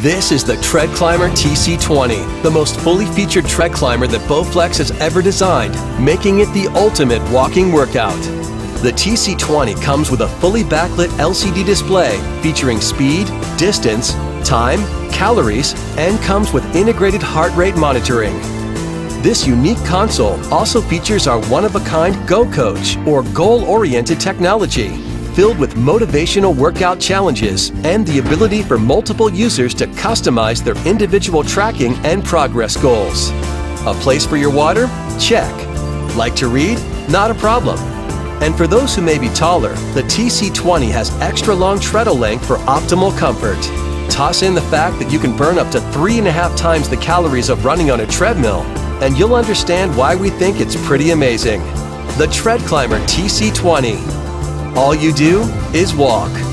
This is the TreadClimber TC20, the most fully featured TreadClimber that Bowflex has ever designed, making it the ultimate walking workout. The TC20 comes with a fully backlit LCD display featuring speed, distance, time, calories, and comes with integrated heart rate monitoring. This unique console also features our one-of-a-kind Go Coach or goal-oriented technology filled with motivational workout challenges and the ability for multiple users to customize their individual tracking and progress goals. A place for your water? Check. Like to read? Not a problem. And for those who may be taller, the TC20 has extra long treadle length for optimal comfort. Toss in the fact that you can burn up to three and a half times the calories of running on a treadmill, and you'll understand why we think it's pretty amazing. The TreadClimber TC20. All you do is walk.